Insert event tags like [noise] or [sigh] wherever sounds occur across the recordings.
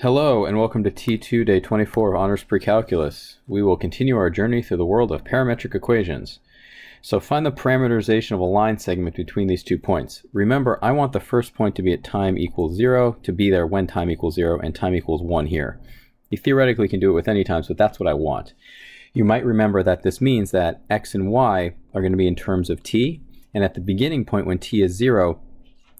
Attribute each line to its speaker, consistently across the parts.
Speaker 1: Hello and welcome to T2 Day 24 of Honors Pre-Calculus. We will continue our journey through the world of parametric equations. So find the parameterization of a line segment between these two points. Remember, I want the first point to be at time equals 0, to be there when time equals 0, and time equals 1 here. You theoretically can do it with any times, but that's what I want. You might remember that this means that x and y are going to be in terms of t, and at the beginning point when t is 0,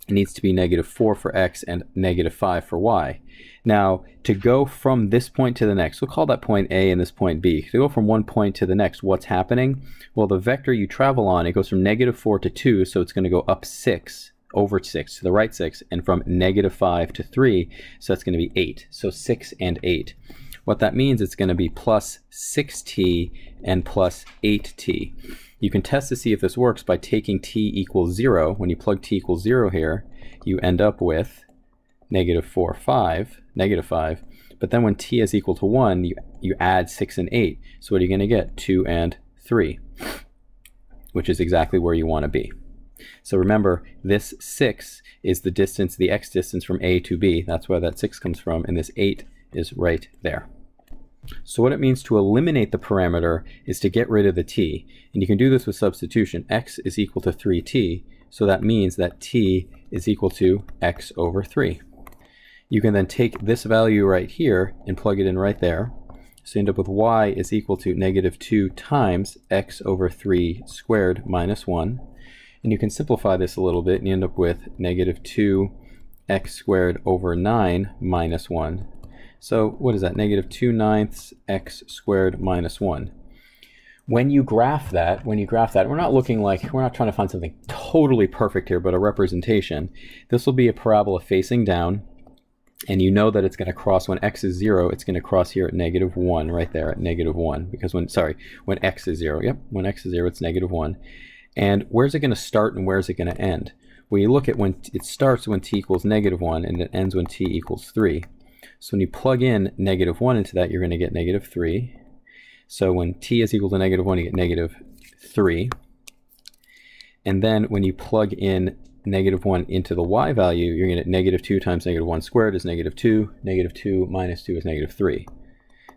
Speaker 1: it needs to be negative 4 for x and negative 5 for y. Now, to go from this point to the next, we'll call that point A and this point B. To go from one point to the next, what's happening? Well, the vector you travel on, it goes from negative 4 to 2, so it's going to go up 6 over 6 to the right 6, and from negative 5 to 3, so that's going to be 8. So 6 and 8. What that means, it's going to be plus 6t and plus 8t. You can test to see if this works by taking t equals 0. When you plug t equals 0 here, you end up with negative 4, 5, negative 5. But then when t is equal to 1, you, you add 6 and 8. So what are you going to get? 2 and 3, which is exactly where you want to be. So remember, this 6 is the distance, the x distance from A to B. That's where that 6 comes from, and this 8 is right there. So what it means to eliminate the parameter is to get rid of the t. And you can do this with substitution. x is equal to 3t, so that means that t is equal to x over 3. You can then take this value right here and plug it in right there. So you end up with y is equal to negative 2 times x over 3 squared minus 1. And you can simplify this a little bit and you end up with negative 2 x squared over 9 minus 1 so what is that? Negative 2 ninths x squared minus 1. When you graph that, when you graph that, we're not looking like, we're not trying to find something totally perfect here, but a representation. This will be a parabola facing down, and you know that it's going to cross when x is 0, it's going to cross here at negative 1, right there at negative 1, because when, sorry, when x is 0, yep, when x is 0, it's negative 1. And where's it going to start and where's it going to end? Well, you look at when it starts when t equals negative 1, and it ends when t equals 3. So when you plug in negative 1 into that, you're going to get negative 3. So when t is equal to negative 1, you get negative 3. And then when you plug in negative 1 into the y value, you're going to get negative 2 times negative 1 squared is negative 2. Negative 2 minus 2 is negative 3.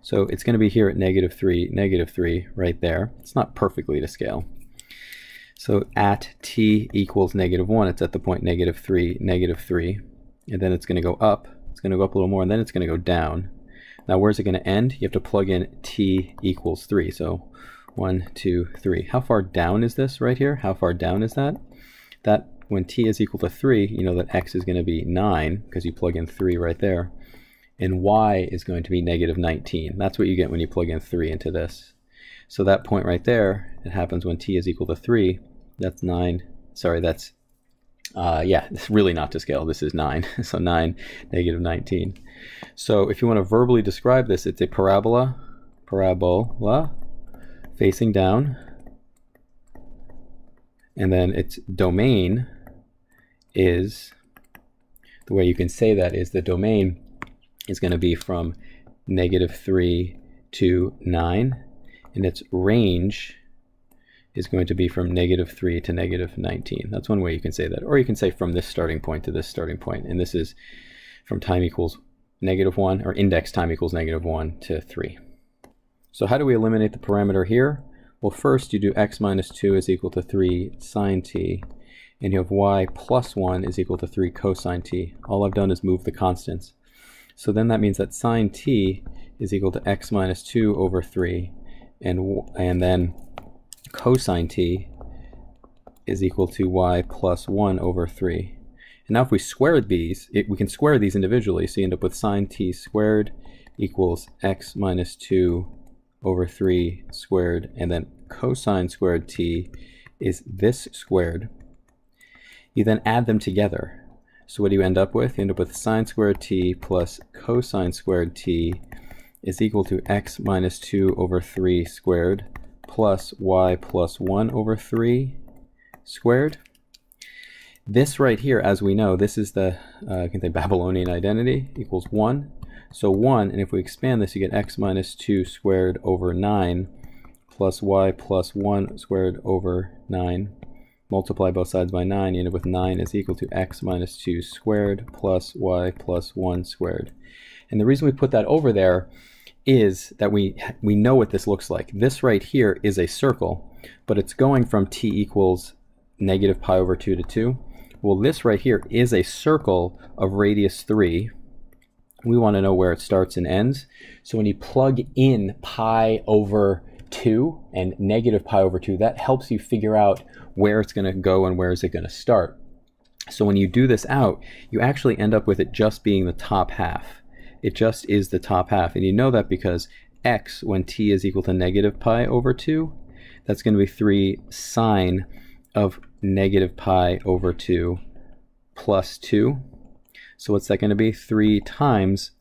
Speaker 1: So it's going to be here at negative 3, negative 3 right there. It's not perfectly to scale. So at t equals negative 1, it's at the point negative 3, negative 3. And then it's going to go up it's going to go up a little more, and then it's going to go down. Now, where's it going to end? You have to plug in t equals 3. So 1, 2, 3. How far down is this right here? How far down is that? That when t is equal to 3, you know that x is going to be 9 because you plug in 3 right there. And y is going to be negative 19. That's what you get when you plug in 3 into this. So that point right there, it happens when t is equal to 3. That's 9. Sorry, that's uh, yeah, it's really not to scale. This is 9. [laughs] so 9, negative 19. So if you want to verbally describe this, it's a parabola, parabola, facing down. And then its domain is, the way you can say that is the domain is going to be from negative 3 to 9. And its range is going to be from negative 3 to negative 19. That's one way you can say that. Or you can say from this starting point to this starting point. And this is from time equals negative 1, or index time equals negative 1 to 3. So how do we eliminate the parameter here? Well, first you do x minus 2 is equal to 3 sine t, and you have y plus 1 is equal to 3 cosine t. All I've done is move the constants. So then that means that sine t is equal to x minus 2 over 3, and, and then cosine t is equal to y plus 1 over 3. And now if we square these, it, we can square these individually, so you end up with sine t squared equals x minus 2 over 3 squared, and then cosine squared t is this squared. You then add them together. So what do you end up with? You end up with sine squared t plus cosine squared t is equal to x minus 2 over 3 squared plus y plus 1 over 3 squared. This right here, as we know, this is the uh, can say Babylonian identity equals 1. So 1, and if we expand this, you get x minus 2 squared over 9 plus y plus 1 squared over 9 multiply both sides by 9, you end up with 9 is equal to x minus 2 squared plus y plus 1 squared. And the reason we put that over there is that we, we know what this looks like. This right here is a circle, but it's going from t equals negative pi over 2 to 2. Well, this right here is a circle of radius 3. We want to know where it starts and ends. So when you plug in pi over 2 and negative pi over 2, that helps you figure out where it's going to go and where is it going to start. So when you do this out, you actually end up with it just being the top half. It just is the top half. And you know that because x, when t is equal to negative pi over 2, that's going to be 3 sine of negative pi over 2 plus 2. So what's that going to be? 3 times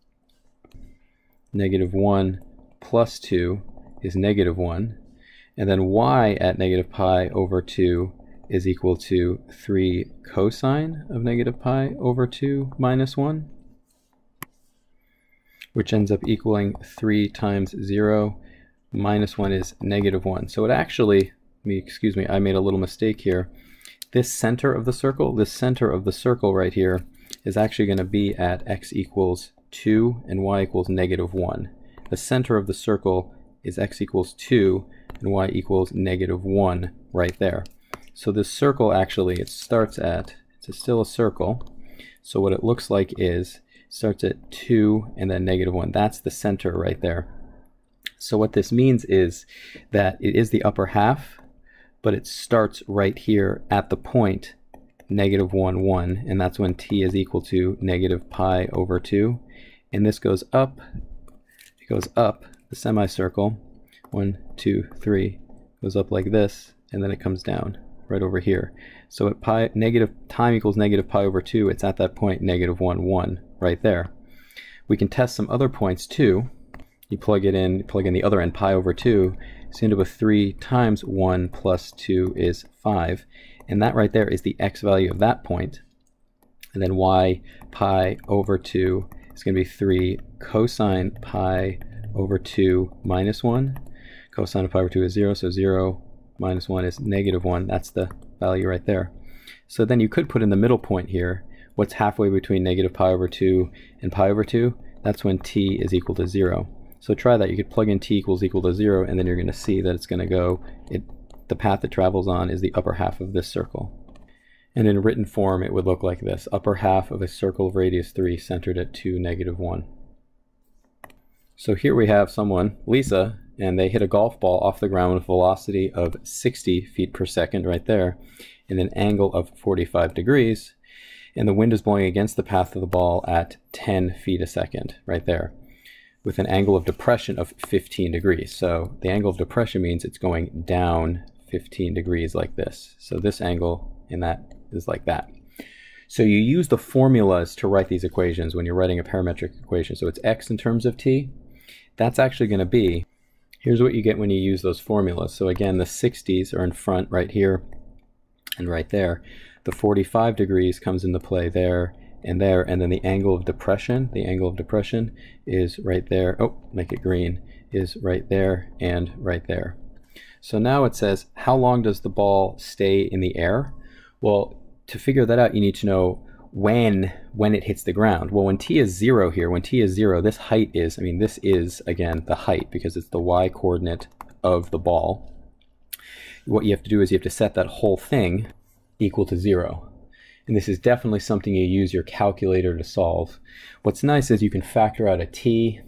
Speaker 1: negative 1 plus 2 is negative 1. And then y at negative pi over 2 is equal to 3 cosine of negative pi over 2 minus 1, which ends up equaling 3 times 0 minus 1 is negative 1. So it actually, me excuse me, I made a little mistake here. This center of the circle, this center of the circle right here, is actually going to be at x equals 2 and y equals negative 1. The center of the circle is x equals 2 and y equals negative 1 right there. So this circle actually, it starts at, it's still a circle. So what it looks like is, starts at 2 and then negative 1. That's the center right there. So what this means is that it is the upper half, but it starts right here at the point negative 1, 1, and that's when t is equal to negative pi over 2. And this goes up, it goes up the semicircle, one, two, three, goes up like this, and then it comes down right over here. So at pi negative time equals negative pi over 2, it's at that point negative 1, 1 right there. We can test some other points too. You plug it in, plug in the other end, pi over 2, so you end up with 3 times 1 plus 2 is 5. And that right there is the x value of that point. And then y pi over 2 is going to be 3 cosine pi over 2 minus 1. Cosine of pi over 2 is 0, so 0 minus 1 is negative 1. That's the value right there. So then you could put in the middle point here, what's halfway between negative pi over 2 and pi over 2? That's when t is equal to 0. So try that. You could plug in t equals equal to 0, and then you're going to see that it's going to go, it, the path it travels on is the upper half of this circle. And in written form, it would look like this. Upper half of a circle of radius 3 centered at 2, negative 1. So here we have someone, Lisa, and they hit a golf ball off the ground with a velocity of 60 feet per second right there in an angle of 45 degrees. And the wind is blowing against the path of the ball at 10 feet a second right there with an angle of depression of 15 degrees. So the angle of depression means it's going down 15 degrees like this. So this angle in that is like that. So you use the formulas to write these equations when you're writing a parametric equation. So it's x in terms of t, that's actually going to be, here's what you get when you use those formulas. So again, the 60s are in front right here and right there. The 45 degrees comes into play there and there, and then the angle of depression, the angle of depression is right there. Oh, make it green, is right there and right there. So now it says, how long does the ball stay in the air? Well, to figure that out, you need to know when when it hits the ground. Well, when t is zero here, when t is zero, this height is, I mean, this is, again, the height because it's the y coordinate of the ball. What you have to do is you have to set that whole thing equal to zero. And this is definitely something you use your calculator to solve. What's nice is you can factor out a t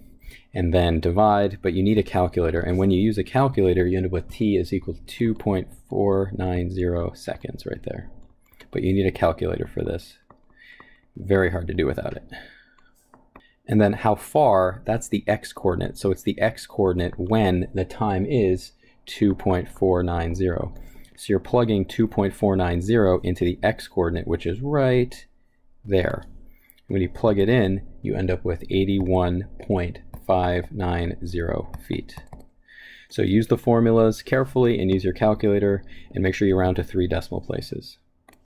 Speaker 1: and then divide, but you need a calculator. And when you use a calculator, you end up with t is equal to 2.490 seconds right there. But you need a calculator for this. Very hard to do without it. And then how far, that's the x coordinate. So it's the x coordinate when the time is 2.490. So you're plugging 2.490 into the x coordinate, which is right there. When you plug it in, you end up with 81.590 feet. So use the formulas carefully and use your calculator and make sure you round to three decimal places.